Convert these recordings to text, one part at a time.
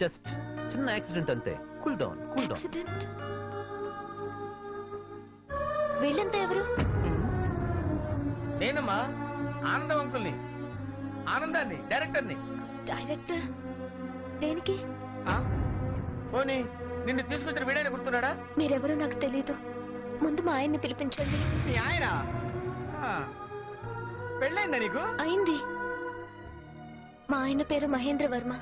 Just చిన్న accident అంతే. Cool down cool down. Accident? వీళ్ళంతా ఎవరు? నేనమ్మా ఆనందం అంకుల్ని ఆనందాన్ని డైరెక్టర్ని. డైరెక్టర్? దేనికి? ఆ? పోనీ నిన్ను తీసుకొచ్చిన వీడైనా గుర్తున్నాడా? మీరెవరో నాకు తెలీదు. ముందు మా ఆయన్ని పిలిపించండి. మీ ఆయన? ఆ. పెళ్ళైందా నీకు? అయింది. మా ఆయన పేరు మహేంద్ర వర్మ.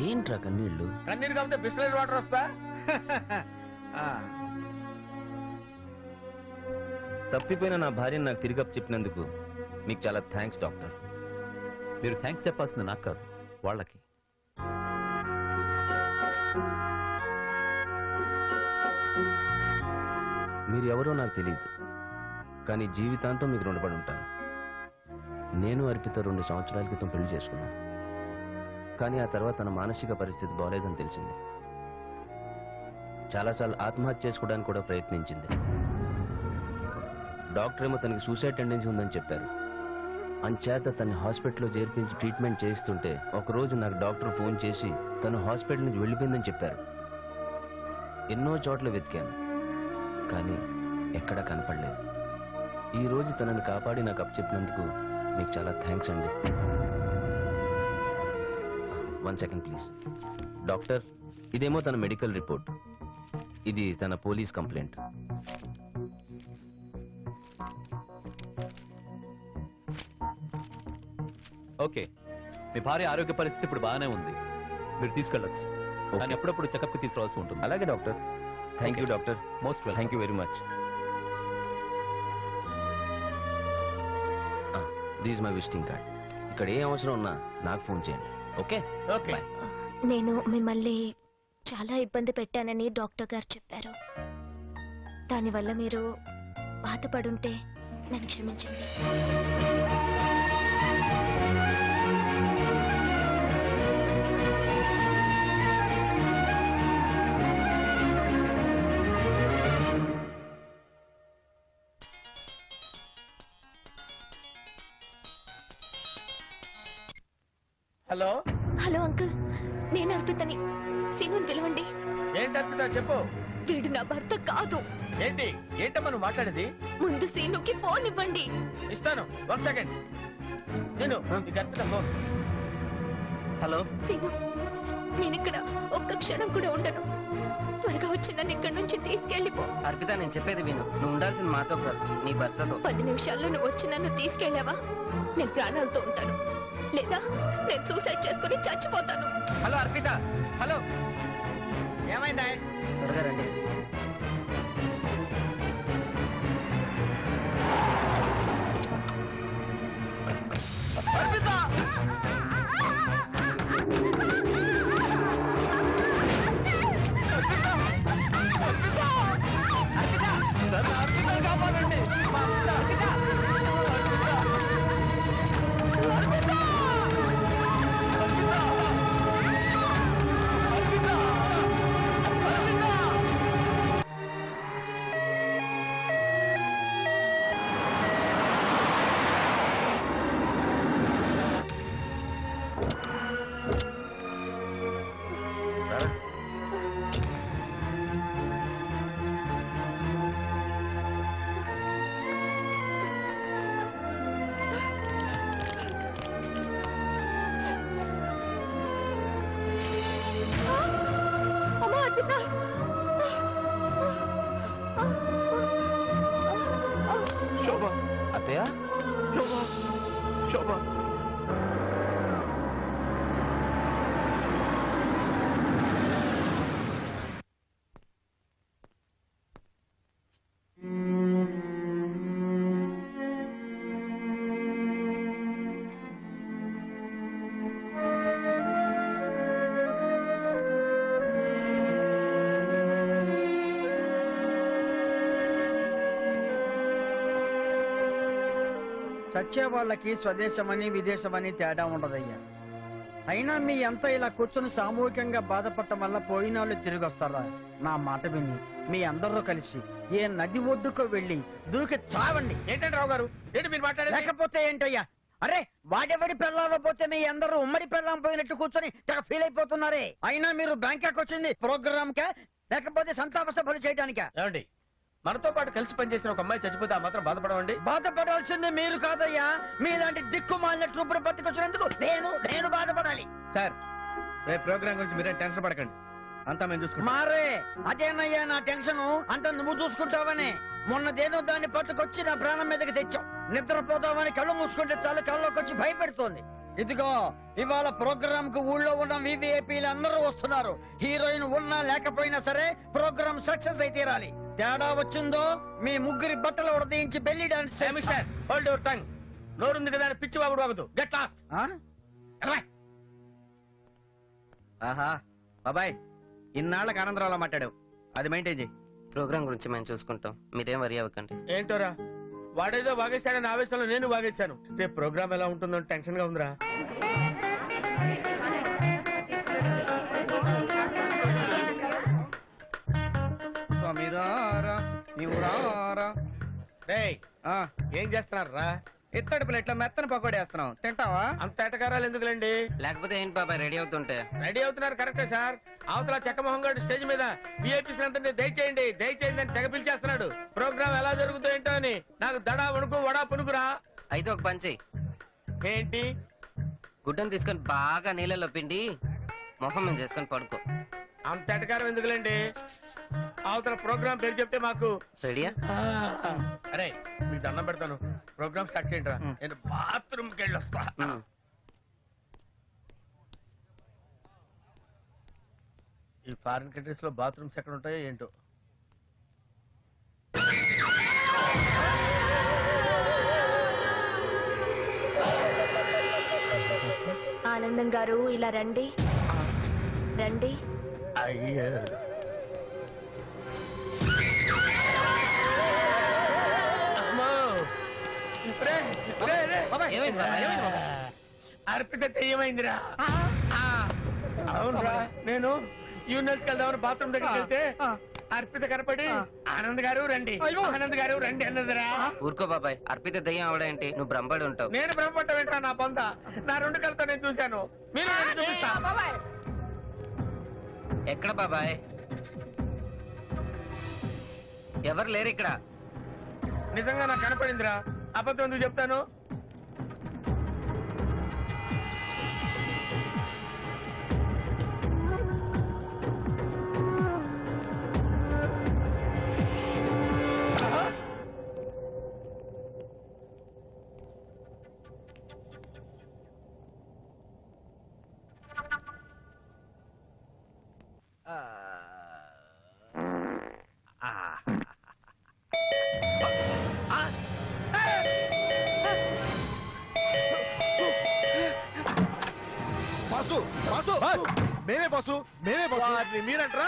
ఏంట్రా కన్నీళ్ళు? కన్నీరు కాబట్టి బిస్లరీ వాటర్ వస్తా? తప్పిపోయిన నా భార్యను నాకు తిరిగి చెప్పినందుకు మీకు చాలా థ్యాంక్స్ డాక్టర్. మీరు థ్యాంక్స్ చెప్పాల్సింది నాకు కాదు వాళ్ళకి. మీరు ఎవరో నాకు తెలియదు కానీ జీవితాంతం మీకు రుణపడి ఉంటాను నేను అర్పిత రెండు సంవత్సరాల క్రితం పెళ్ళి చేసుకున్నాను కానీ ఆ తర్వాత తన మానసిక పరిస్థితి బాగాలేదని తెలిసింది. చాలాసార్లు ఆత్మహత్య చేసుకోవడానికి కూడా ప్రయత్నించింది. డాక్టర్ ఏమో తనకి సూసైడ్ టెండెన్సీ ఉందని చెప్పారు. అంచేత తన హాస్పిటల్లో చేర్పించి ట్రీట్మెంట్ చేస్తుంటే ఒకరోజు నాకు డాక్టర్ ఫోన్ చేసి తను హాస్పిటల్ నుంచి వెళ్ళిపోయిందని చెప్పారు. ఎన్నో చోట్ల వెతికాను కానీ ఎక్కడా కనపడలేదు. ఈరోజు తనని కాపాడి నాకు అప్పచెప్పినందుకు మీకు చాలా థ్యాంక్స్ అండి. One second please. డాక్టర్ ఇదేమో తన మెడికల్ రిపోర్ట్. ఇది తన పోలీస్ కంప్లైంట్. ఓకే. మీ భార్య ఆరోగ్య పరిస్థితి ఇప్పుడు బాగానే ఉంది. మీరు తీసుకెళ్ళచ్చు. కానీ ఎప్పుడప్పుడు చెకప్కి తీసుకురావాల్సి ఉంటుంది. అలాగే doctor. Thank you doctor. Most well thank you very much. This my visiting card. ఇక్కడ ఏ అవసరం ఉన్నా నాకు ఫోన్ చేయండి. ఓకే? ఓకే. నేను మిమ్మల్ని చాలా ఇబ్బంది పెట్టానని డాక్టర్ గారు చెప్పారు. దానివల్ల మీరు బాధపడుంటే నన్ను క్షమించండి. హలో? హలో అంకుల్ నేను అర్పితని. సీనుని పిలవండి. ఏంటి అర్పిత చెప్పు. వీడు నా భర్త కాదు. ఏంటి? ఏంటమ్మా నువ్వు మాట్లాడేది? ముందు సీనుకి ఫోన్ ఇవ్వండి. ఇస్తాను. One second. నేను నీకు అర్పిత ఫోన్. హలో? సీను నేను ఇక్కడ ఒక్క క్షణం కూడా ఉండను. త్వరగా వచ్చి నన్ను ఇక్కడి నుంచి తీసుకెళ్ళిపో. అర్పిత నేను చెప్పేది విను. నువ్వు ఉండాల్సింది మాతో కాదు నీ భర్తతో. పది నిమిషాల్లో నువ్వు వచ్చి నన్ను తీసుకెళ్ళావా? నేను ప్రాణాలతో ఉంటాను. లేదా? నేను సూసైడ్ చేసుకుని చచ్చిపోతాను. హలో అర్పిత. హలో. ఏమైందా? త్వరగా రండి. అమ్మా చచ్చే వాళ్ళకి స్వదేశమని విదేశమని తేడా ఉండదయ్యా. అయినా మీ అంతా ఇలా కూర్చొని సామూహికంగా బాధపడటం వల్ల పోయిన వాళ్ళు తిరిగి వస్తారా నా మాట విని. మీ అందరూ కలిసి ఏ నది ఒడ్డుకు వెళ్ళి దూకి చావండి. ఏంటంటే రావు గారు ఏంటి మీరు లేకపోతే ఏంటయ్యా? అరే వాడెవడి పెళ్ళాలో పోతే మీ అందరూ ఉమ్మడి పెళ్ళాం పోయినట్టు కూర్చొని తెగ ఫీల్ అయిపోతున్నారే? అయినా మీరు బ్యాంకాక్ వచ్చింది ప్రోగ్రామ్ కా లేకపోతే సంతాప సభలు చేయడానికా? ఏమండి? మనతో పాటు కలిసి పనిచేసిన ఒక అమ్మాయి చచ్చిపోతే ఆ మాత్రం బాధపడమండి బాధపడాల్సింది మీరు కాదయ్యా. మీలాంటి దిక్కుమాలిన ట్రూపులు పట్టుకొచ్చినందుకు నేను నేను బాధపడాలి. సార్ రేపు ప్రోగ్రామ్ గురించి మీరే టెన్షన్ పడకండి. అంతా మేము చూసుకుంటాం. మారే అదేనయ్యా నా టెన్షన్? అంత నువ్వు చూసుకుంటావని. మొన్నదేదో దాన్ని పట్టుకొచ్చి నా ప్రాణం మీదకి తెచ్చావు నిద్రపోతావని కళ్ళు మూసుకుంటే చాలు కళ్ళలోకి వచ్చి భయపెడుతోంది. ఇదిగో ఇవాళ ప్రోగ్రామ్కు ఊళ్ళో ఉన్న వివిఐపీలు అందరూ వస్తున్నారు. హీరోయిన్ ఉన్నా లేకపోయినా సరే ప్రోగ్రామ్ సక్సెస్ అయితే తీరాలి. తేడా వచ్చిందో మీ ముగ్గురి బట్టలు ఉడదీయించి belly dance mister hold your tongue నోరుంది కదా అని పిచ్చి వాగుడు వాగదు గెట్ లాస్ట్ ఆహా బాబాయ్ ఇన్నాళ్ళకి ఆనందరావులో మాట్లాడావు. అది మెయింటైన్ చేయి. ప్రోగ్రామ్ గురించి మేము చూసుకుంటాం. మీరేం వరి అవ్వకండి. ఏంటోరా? వాడేదో వాగేశాడని ఆవేశంలో నేను వాగేశాను. రేపు ప్రోగ్రామ్ ఎలా ఉంటుందో టెన్షన్గా ఉందిరా. రేయ్ ఆ, ఏం చేస్తున్నారు రా ఇత్తడి ప్లేట్లో మెత్తని పకోడేస్తున్నాం తింటావా? అంత ఎటకారాలు ఎందుకులేండి? లేకపోతే ఏంటి బాబాయ్ రెడీ అవుతుంటే? రెడీ అవుతున్నారు కరెక్టే సార్. అవతల చెక్కమోహన్ గారు స్టేజ్ మీద విఐపీస్ అందరినీ దయచేయండి దయచేయండి అని తెగ పిలిచేస్తున్నాడు. ప్రోగ్రామ్ ఎలా జరుగుతుందో ఏంటో అని నాకు దడా వణుకు వడా పునుకురా అయితే ఒక పంచి ఏంటి? గుడ్డను తీసుకొని బాగా నీళ్ళలో పిండి మొహం మీద చేసుకొని పడుకో. అంత ఎటకారం ఎందుకులేండి? అవతల ప్రోగ్రామ్ పేరు చెప్తే మాకు రెడీయా? అరే మీకు దండం పెడతాను. ప్రోగ్రామ్ స్టార్ట్ చేయండి రా. నేను బాత్రూమ్కి వెళ్ళి వస్తా. ఈ ఫారిన్ కంట్రీస్లో బాత్రూమ్స్ ఎక్కడ ఉంటాయో ఏంటో. ఆనందం గారు ఇలా రండి. రండి. అయ్యో? అర్పిత తెయ్యమైందిరా ఆ, అవునురా నేను యూనివర్స్ వెళ్దామని బాత్రూమ్ దగ్గరికి వెళ్తే అర్పిత కనపడి ఆనంద్ గారు రండి. ఆనంద్ గారు రండి అన్నదిరా. ఊరుకో బాబాయ్ అర్పిత దయ్యం అవడేంటి నువ్వు భ్రమపడి ఉంటావు. నేను ఏంట్రా నా పొంద నా రెండు కలతో నేను చూశాను. మీరు రండి, చూపిస్తా. ఎక్కడ బాబాయ్? ఎవరు లేరు ఇక్కడ? నిజంగా నాకు కనపడిందిరా. అబద్ధం ఎందుకు చెప్తాను? బాసు! మేమే బాసు! మేమే బాసు! వారిని మీరంట్రా?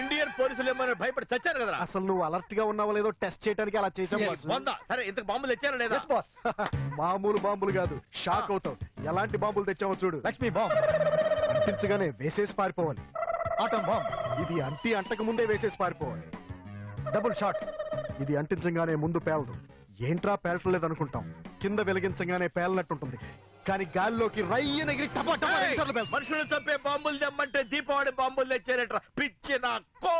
ఇండియన్ పోలీసులు ఏమని భయపడి చచ్చారు కదరా? అసలు నువ్వు అలర్ట్గా ఉన్నావో లేదో టెస్ట్ చేయడానికి అలా చేసాం Yes, బాసు. వంద. సరే ఇంతకు బాంబులు తెచ్చారా లేదా? Yes, boss. మామూలు బాంబులు కాదు. షాక్ అవుతావు. ఎలాంటి బాంబులు తెచ్చావో చూడు. లక్ష్మి బాంబ్. అంటించగానే వేసేసి పారిపోవాలి. ఆటం బాంబ్ ఇది అంటి అంటక ముందే వేసేసి పారిపోవాలి. డబుల్ షాట్ ఇది అంటించగానే ముందు పేలదు. ఏంట్రా పేలట్లేదు అనుకుంటాం. కింద వెలిగించగానే పేలనట్టుంటుంది. కానీ గాల్లోకి రయ్యన ఎగిరి టపా టపా ఏయ్, రెండుసార్లు పేలుతుంది. మనుషులు చంపే బాంబులు తెమ్మంటే దీపావళి బాంబులు తెచ్చారట్రా. పిచ్చి నా కో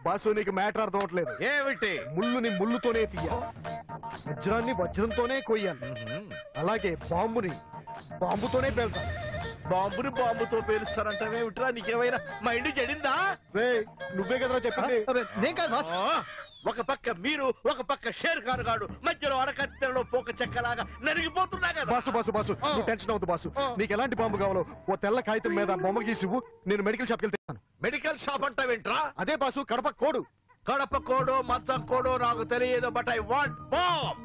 బాసు నీకు మ్యాటర్ అర్థం అవట్లేదు ఏమిటి? ముళ్ళుని ముళ్ళుతోనే తీయాలి వజ్రాన్ని వజ్రంతోనే కొయ్యాలి అలాగే బాంబుని బాంబుతోనే పేల్చాలి బాంబుని బాంబుతో పేలుస్తారంటావేమిట్రా నీకేమైనా మైండ్ చెడిందా రే నువ్వే కదరా చెప్పింది. నేను కాదు బాస్ ఆ, ఒక పక్క మీరు ఒక పక్క షేర్ ఖాన్ గాడు మధ్యలో అరకత్తెరలో పోక చెక్కలాగా నలిగిపోతున్నా కదా. బాసు బాసు బాసు ఆ. నువ్వు టెన్షన్ అవుతు బాసు. ఆ. నీకు ఎలాంటి బాంబు కావాలో ఓ తెల్ల కాగితం మీద బొమ్మ గీసి ఇవ్వు, నేను మెడికల్ షాప్కి వెళ్తాను మెడికల్ షాప్ అంటావేంట్రా? అదే బాసు కడప కోడు. కడప కోడో మంచం కోడో నాకు తెలియదు బట్ ఐ వాంట్ బాంబ్.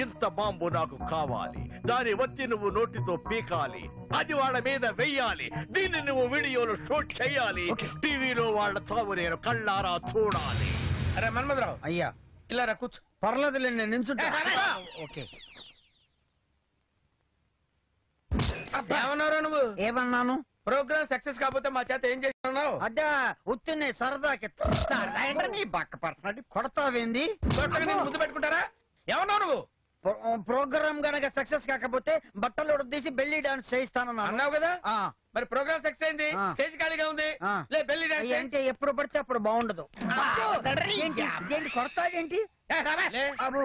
ఇంత బాంబు నాకు కావాలి. దాని ఒత్తి నువ్వు నోటితో పీకాలి. అది వాళ్ళ మీద వెయ్యాలి. దీన్ని నువ్వు వీడియోలో షూట్ చేయాలి. టీవీలో వాళ్ళ చావు నేను కళ్ళారా చూడాలి. అరే మన్మధరావు. అయ్యా. ఇలా రా కూర్చో. పర్లేదు నేను నించుంటా. ఓకే. ఏమన్నావు నువ్వు? ఏమన్నాను? ప్రోగ్రామ్ సక్సెస్ కాకపోతే మా చేత ఏం చేస్తున్నావు అదే ఉత్తినే సరదాకి సరదా నీ బక్క పర్సనాలిటీ? కొడతావేంది? ముందు పెట్టుకుంటారా? ఏమన్నావు నువ్వు? ప్రోగ్రామ్ గనక సక్సెస్ కాకపోతే బట్టలు తీసి బెల్లి డాన్స్ చేయిస్తానన్నాను. అన్నావు కదా? ఆ, మరి ప్రోగ్రామ్ సక్సెస్ అయింది. స్టేజ్ ఖాళీగా ఉంది. లే పెళ్ళి డాన్స్ చేయి. అంటే ఎప్పుడు పడితే అప్పుడు బాగుండదు. ఏంటి కొడతాడేంటి ఏ, రావే. లే. అబు